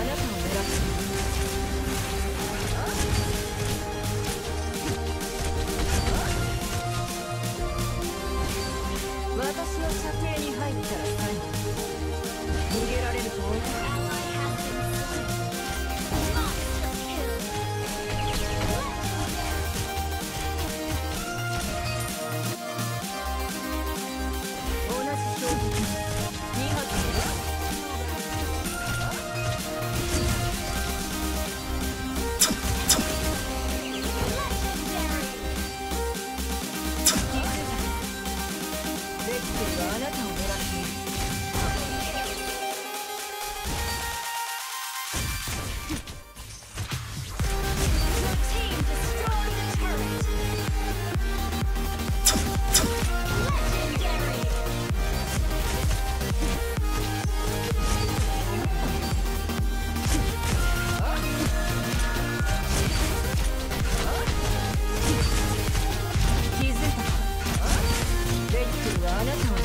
안녕. Corona